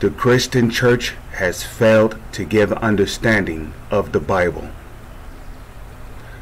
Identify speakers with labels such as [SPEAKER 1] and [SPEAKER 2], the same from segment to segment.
[SPEAKER 1] The Christian church has failed to give understanding of the Bible.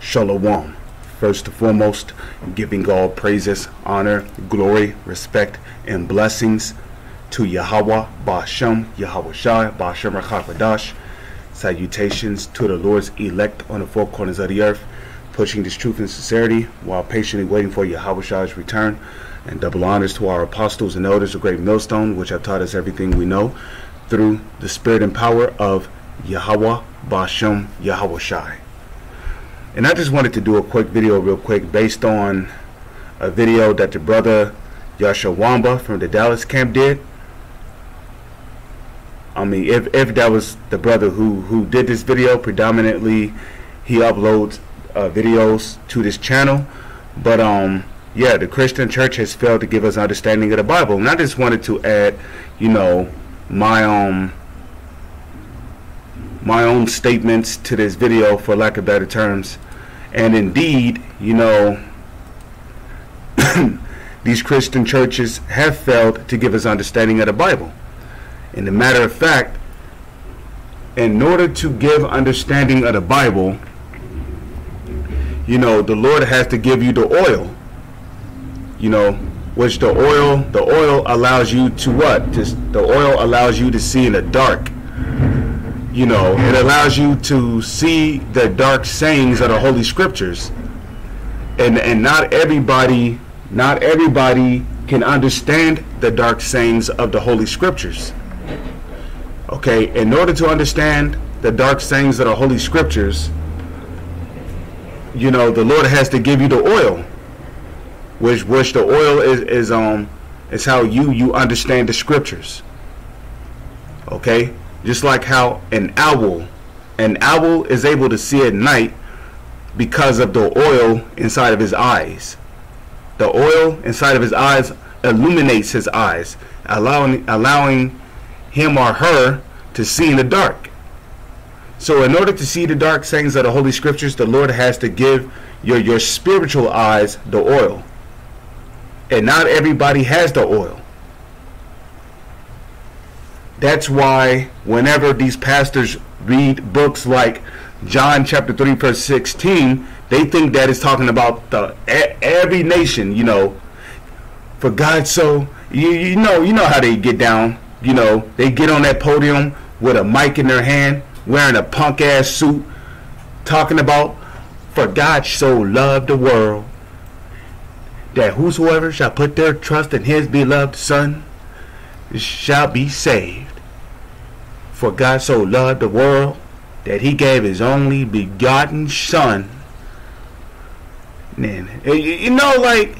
[SPEAKER 1] Shalom. First and foremost, giving all praises, honor, glory, respect, and blessings to Yahawah, Bashem, Yahawashi, Bashem Rachapadash. Salutations to the Lord's elect on the four corners of the earth, pushing this truth and sincerity while patiently waiting for Yahawashi's return. And double honors to our apostles and elders of Great Millstone, which have taught us everything we know through the spirit and power of Yahawah, Bashem, Yahawashi. And I just wanted to do a quick video real quick based on a video that the brother Yasha Wamba from the Dallas camp did. I mean, if, if that was the brother who, who did this video, predominantly he uploads uh, videos to this channel. But um, yeah, the Christian church has failed to give us understanding of the Bible. And I just wanted to add, you know, my um my own statements to this video for lack of better terms. And indeed, you know, these Christian churches have failed to give us understanding of the Bible. In the matter of fact, in order to give understanding of the Bible, you know, the Lord has to give you the oil you know, which the oil the oil allows you to what? Just the oil allows you to see in the dark. You know, it allows you to see the dark sayings of the holy scriptures. And and not everybody not everybody can understand the dark sayings of the holy scriptures. Okay, in order to understand the dark sayings of the holy scriptures, you know, the Lord has to give you the oil which which the oil is is um is how you you understand the scriptures. Okay, just like how an owl, an owl is able to see at night because of the oil inside of his eyes. The oil inside of his eyes illuminates his eyes, allowing allowing him or her to see in the dark. So in order to see the dark sayings of the Holy Scriptures, the Lord has to give your, your spiritual eyes the oil and not everybody has the oil. That's why whenever these pastors read books like John chapter 3 verse 16, they think that it's talking about the every nation, you know. For God so you, you know, you know how they get down, you know, they get on that podium with a mic in their hand, wearing a punk ass suit, talking about for God so loved the world that whosoever shall put their trust in his beloved Son shall be saved. For God so loved the world that he gave his only begotten Son. Man, eh, you know, like,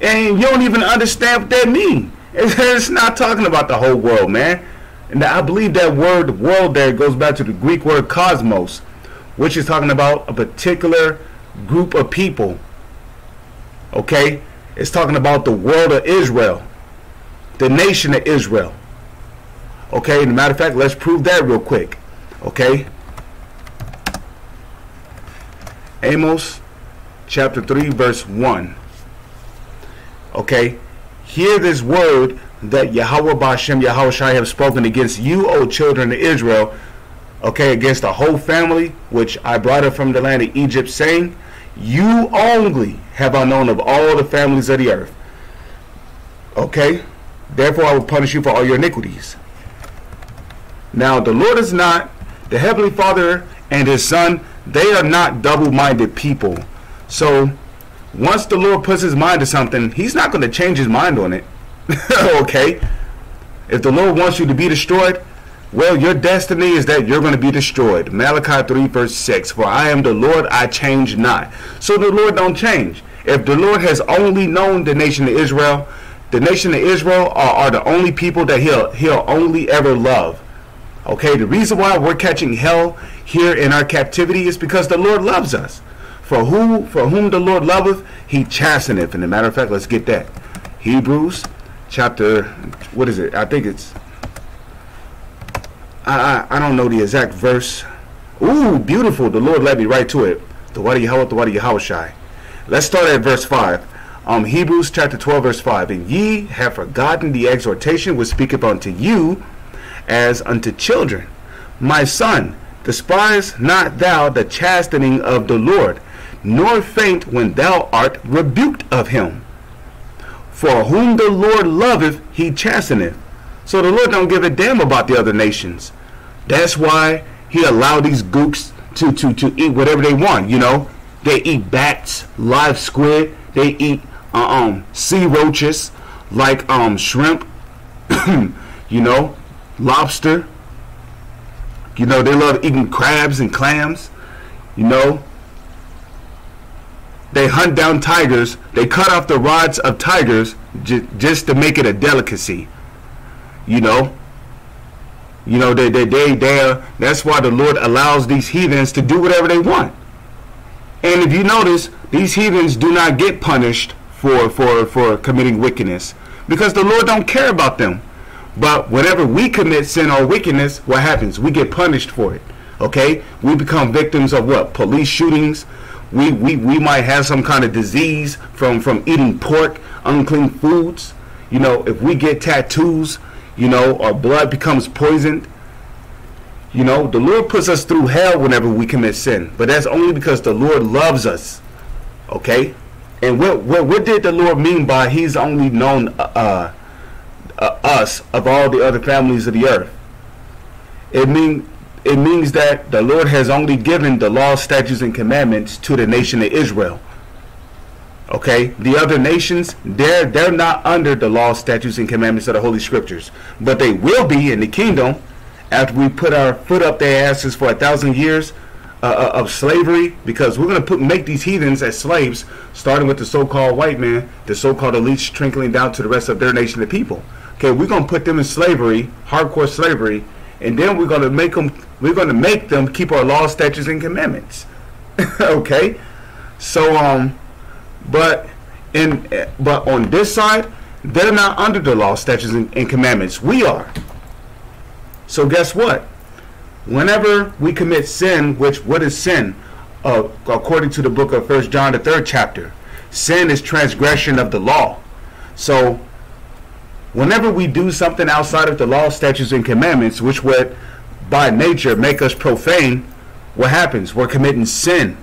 [SPEAKER 1] and you don't even understand what that means. It's not talking about the whole world, man. And I believe that word world there goes back to the Greek word cosmos, which is talking about a particular group of people. Okay? It's talking about the world of Israel, the nation of Israel. Okay, as a matter of fact, let's prove that real quick. Okay. Amos chapter 3, verse 1. Okay. Hear this word that Yahawah Bashem Yahawashi have spoken against you, O children of Israel. Okay, against the whole family, which I brought up from the land of Egypt, saying, You only have I known of all the families of the earth. Okay? Therefore I will punish you for all your iniquities. Now the Lord is not, the Heavenly Father and His Son, they are not double-minded people. So once the Lord puts his mind to something, he's not going to change his mind on it. okay? If the Lord wants you to be destroyed, well, your destiny is that you're going to be destroyed. Malachi 3 verse 6. For I am the Lord, I change not. So the Lord don't change. If the Lord has only known the nation of Israel, the nation of Israel are, are the only people that he'll he'll only ever love. Okay, the reason why we're catching hell here in our captivity is because the Lord loves us. For who for whom the Lord loveth, he chasteneth. And a matter of fact, let's get that. Hebrews chapter what is it? I think it's I I, I don't know the exact verse. Ooh, beautiful. The Lord led me right to it. The Wadi Yahawah, the Wadi Yahawashi. Let's start at verse 5. Um, Hebrews chapter 12, verse 5. And ye have forgotten the exhortation which speaketh unto you, as unto children. My son, despise not thou the chastening of the Lord, nor faint when thou art rebuked of him. For whom the Lord loveth, he chasteneth. So the Lord don't give a damn about the other nations. That's why he allowed these gooks to, to, to eat whatever they want, you know. They eat bats, live squid, they eat uh, um sea roaches like um shrimp, you know, lobster. You know, they love eating crabs and clams, you know. They hunt down tigers. They cut off the rods of tigers just to make it a delicacy. You know, you know, they, they, they, they, that's why the Lord allows these heathens to do whatever they want. And if you notice, these heathens do not get punished for, for, for committing wickedness because the Lord don't care about them. But whenever we commit sin or wickedness, what happens? We get punished for it. Okay? We become victims of what? Police shootings. We, we, we might have some kind of disease from, from eating pork, unclean foods. You know, if we get tattoos, you know, our blood becomes poisoned. You know, the Lord puts us through hell whenever we commit sin, but that's only because the Lord loves us. Okay? And what what, what did the Lord mean by He's only known uh, uh, us of all the other families of the earth? It mean it means that the Lord has only given the law, statutes, and commandments to the nation of Israel. Okay, the other nations, they're they're not under the law, statutes, and commandments of the Holy Scriptures, but they will be in the kingdom after we put our foot up their asses for a thousand years uh, uh of slavery, because we're going to put make these heathens as slaves, starting with the so-called white man, the so-called elites, trickling down to the rest of their nation of people. Okay, we're going to put them in slavery, hardcore slavery, and then we're going to make them we're to make them keep our law, statutes, and commandments. okay, so um but in but on this side, they're not under the law, statutes, and, and commandments. We are. So guess what? Whenever we commit sin, which what is sin? Uh, according to the book of First John, the third chapter, sin is transgression of the law. So whenever we do something outside of the law, statutes, and commandments, which would by nature make us profane, what happens? We're committing sin.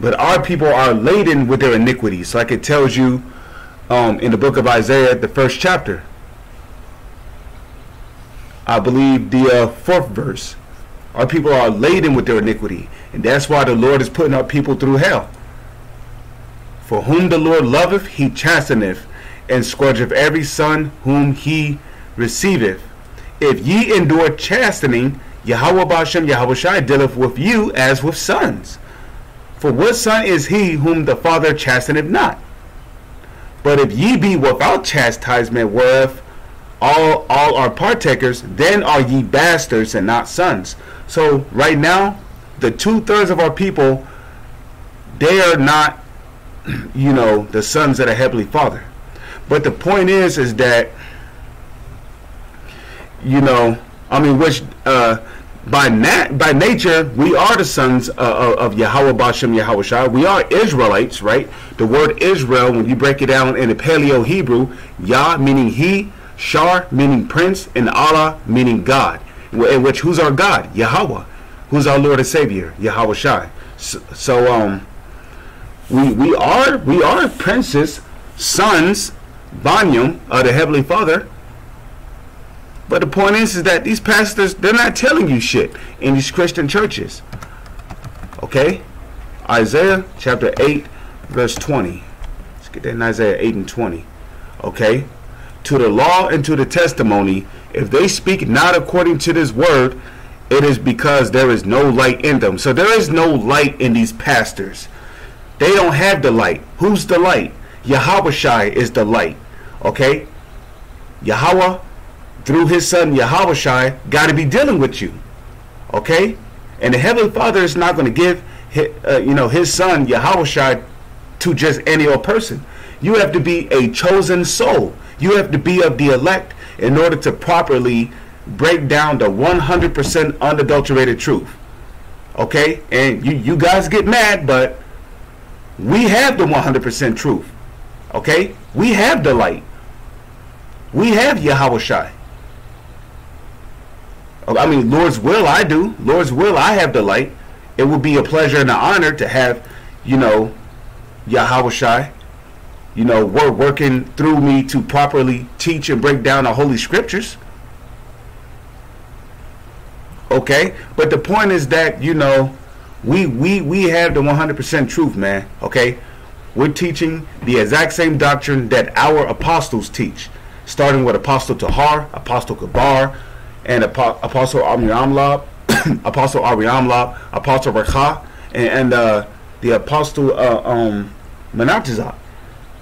[SPEAKER 1] But our people are laden with their iniquities, like it tells you um, in the book of Isaiah, the first chapter. I believe the uh, fourth verse. Our people are laden with their iniquity, and that's why the Lord is putting our people through hell. For whom the Lord loveth, he chasteneth, and scourgeth every son whom he receiveth. If ye endure chastening, Yahawah Bashem Yahawashi dealeth with you as with sons. For what son is he whom the Father chasteneth not? But if ye be without chastisement, whereof all all are partakers, then are ye bastards and not sons. So right now, the two thirds of our people, they are not, you know, the sons of the heavenly Father. But the point is, is that, you know, I mean, which uh, by nat- by nature, we are the sons uh, of Yahawah Bashem Yahawashi. We are Israelites, right? The word Israel, when you break it down in the Paleo Hebrew, Yah meaning he, Shar meaning prince, and Allah meaning God. In which, who's our God? Yahawah. Who's our Lord and Savior? Yahawashi. So, so um, we we are we are princes, sons, Banyam of the Heavenly Father. But the point is, is that these pastors, they're not telling you shit in these Christian churches. Okay? Isaiah chapter 8, verse 20. Let's get that in Isaiah 8 and 20. Okay? To the law and to the testimony, if they speak not according to this word, it is because there is no light in them. So there is no light in these pastors. They don't have the light. Who's the light? Yahawashi is the light. Okay? Yahweh through his son Yahweh got to be dealing with you. Okay? And the Heavenly Father is not going to give his, uh, you know his son Yahweh to just any old person. You have to be a chosen soul. You have to be of the elect in order to properly break down the 100% unadulterated truth. Okay? And you, you guys get mad, but we have the 100% truth. Okay? We have the light. We have Yahweh I mean, Lord's will I do. Lord's will I have delight. It would be a pleasure and an honor to have, you know, Yahweh you know, work working through me to properly teach and break down the Holy Scriptures. Okay, but the point is that you know, we we we have the 100% truth, man. Okay, we're teaching the exact same doctrine that our apostles teach, starting with Apostle Tahar, Apostle Kabar, and Apostle Amram Apostle Ariamlab, Apostle Rakha, and, and uh, the Apostle uh, um.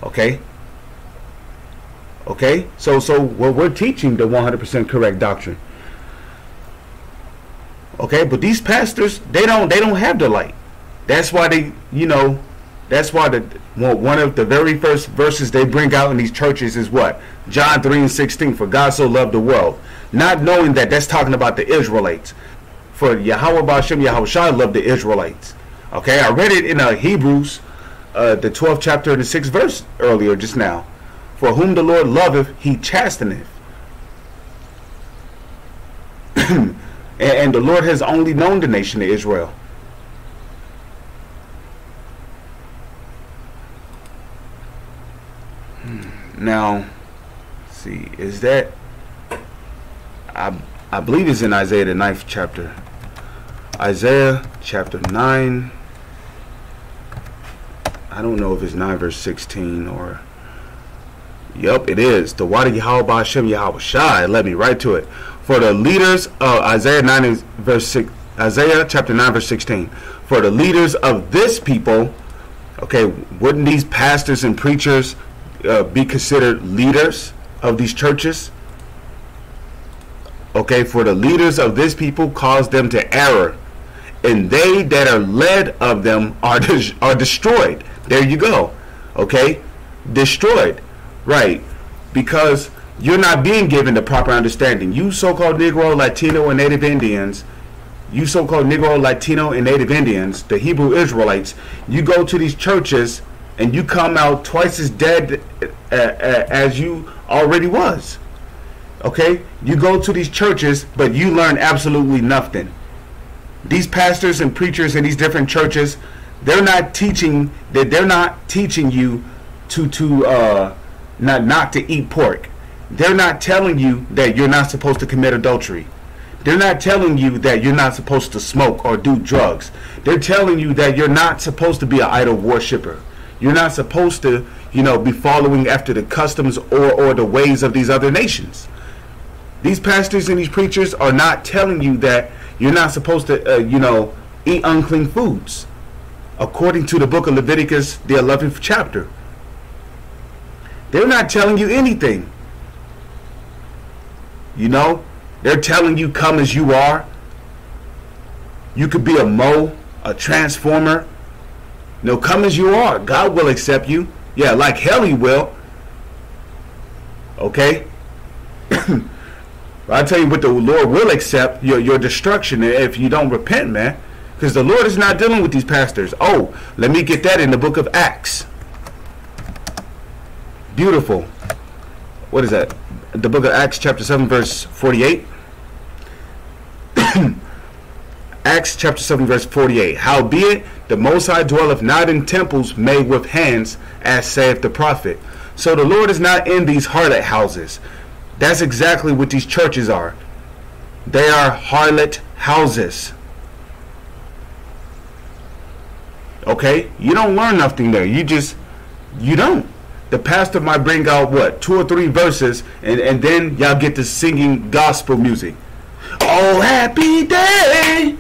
[SPEAKER 1] Okay. Okay. So so we're, we're teaching the 100% correct doctrine. Okay, but these pastors they don't they don't have the light. That's why they you know that's why the one of the very first verses they bring out in these churches is what? John 3 and 16 for God so loved the world not knowing that that's talking about the Israelites. For Yahawah Bashem Yahawashi loved the Israelites. Okay I read it in uh, Hebrews uh, the 12th chapter and the 6th verse earlier just now. For whom the Lord loveth he chasteneth. And, and the Lord has only known the nation of Israel Now, see, is that I I believe it's in Isaiah the ninth chapter. Isaiah chapter nine. I don't know if it's nine verse sixteen or. Yep, it is. The water Yahawah Hashem Yahawashi Let me right to it. For the leaders of Isaiah nine verse six, Isaiah chapter nine verse sixteen. For the leaders of this people, okay, wouldn't these pastors and preachers uh, be considered leaders of these churches. Okay, for the leaders of this people cause them to error, and they that are led of them are des- are destroyed. There you go. Okay, destroyed. Right, because you're not being given the proper understanding. You so-called Negro, Latino, and Native Indians you so-called Negro, Latino, and Native Indians, the Hebrew Israelites, you go to these churches and you come out twice as dead uh, uh, as you already was. Okay? You go to these churches, but you learn absolutely nothing. These pastors and preachers in these different churches, they're not teaching that they're not teaching you to to uh, not not to eat pork. They're not telling you that you're not supposed to commit adultery. They're not telling you that you're not supposed to smoke or do drugs. They're telling you that you're not supposed to be an idol worshiper. You're not supposed to, you know, be following after the customs or, or the ways of these other nations. These pastors and these preachers are not telling you that you're not supposed to, uh, you know, eat unclean foods. According to the book of Leviticus, the 11th chapter. They're not telling you anything. You know, they're telling you come as you are. You could be a Mo, a transformer, no, come as you are. God will accept you. Yeah, like hell he will. Okay? I tell you what the Lord will accept your, your destruction if you don't repent, man. Because the Lord is not dealing with these pastors. Oh, let me get that in the book of Acts. Beautiful. What is that? The book of Acts, chapter 7, verse 48. Acts chapter 7, verse 48. Howbeit, the Most High dwelleth not in temples made with hands, as saith the prophet. So the Lord is not in these harlot houses. That's exactly what these churches are. They are harlot houses. Okay? You don't learn nothing there. You just, you don't. The pastor might bring out what? Two or three verses, and, and then y'all get to singing gospel music. Oh, happy day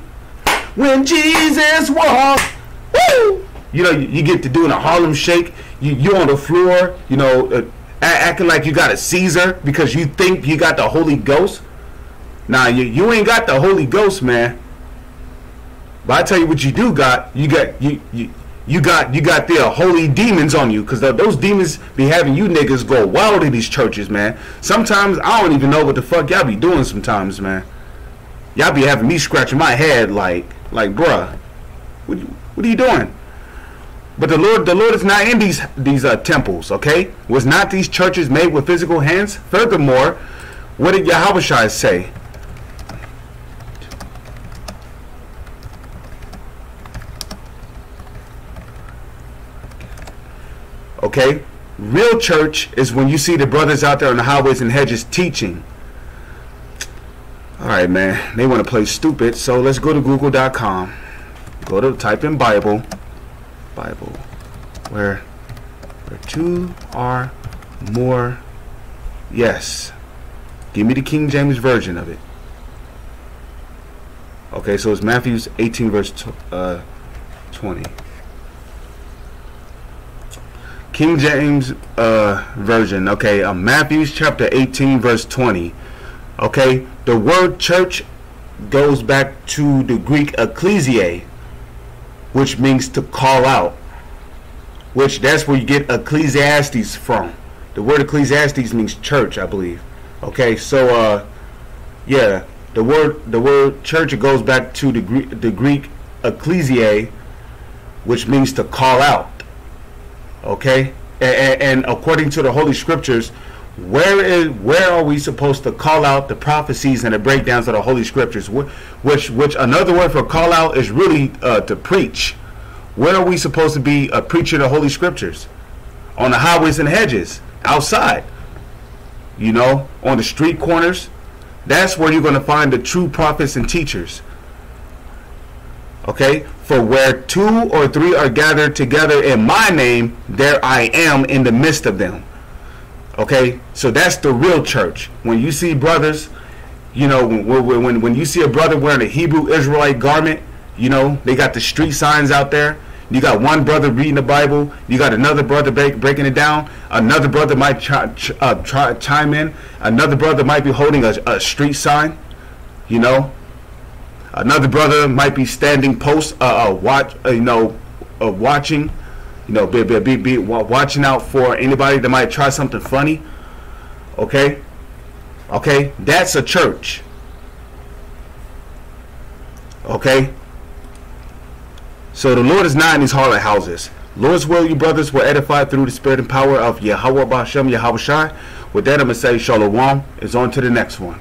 [SPEAKER 1] when Jesus walked Woo! You know, you, you get to doing a Harlem Shake. You you on the floor. You know, uh, acting like you got a Caesar because you think you got the Holy Ghost. Nah, you you ain't got the Holy Ghost, man. But I tell you what, you do got. You got you you. You got you got the holy demons on you because those demons be having you niggas go wild in these churches, man. Sometimes I don't even know what the fuck y'all be doing. Sometimes, man, y'all be having me scratching my head like, like, bruh, what, what are you doing? But the Lord, the Lord is not in these these uh, temples. Okay, was not these churches made with physical hands? Furthermore, what did Yahweh say? Okay, real church is when you see the brothers out there on the highways and hedges teaching all right, man. They want to play stupid, so let's go to google.com. Go to type in Bible. Bible. Where where two are more yes. Give me the King James version of it. Okay, so it's Matthew's 18 verse uh, 20. King James uh, version. Okay, uh, Matthew's chapter 18 verse 20. Okay, the word church goes back to the Greek ecclesiae, which means to call out. Which that's where you get Ecclesiastes from. The word Ecclesiastes means church, I believe. Okay, so uh, yeah, the word the word church goes back to the Greek the Greek ecclesiae, which means to call out. Okay, and, and according to the Holy Scriptures, where is where are we supposed to call out the prophecies and the breakdowns of the Holy Scriptures? Which which another word for call out is really uh, to preach. Where are we supposed to be a preacher of the Holy Scriptures? On the highways and hedges, outside. You know, on the street corners. That's where you're going to find the true prophets and teachers. Okay? For where two or three are gathered together in my name, there I am in the midst of them. Okay? So that's the real church. When you see brothers, you know, when, when, when you see a brother wearing a Hebrew Israelite garment, you know, they got the street signs out there. You got one brother reading the Bible. You got another brother break, breaking it down. Another brother might try, uh, try, chime in. Another brother might be holding a, a street sign. You know, another brother might be standing post, uh, uh watch, uh, you know, uh, watching. You know, be, be, be, be watching out for anybody that might try something funny. Okay, okay, that's a church. Okay, so the Lord is not in these harlot houses. Lord's will, you brothers, were edified through the spirit and power of Yahawah Bashem Yahawashi. With that, I'm going to say Shalom. Is on to the next one.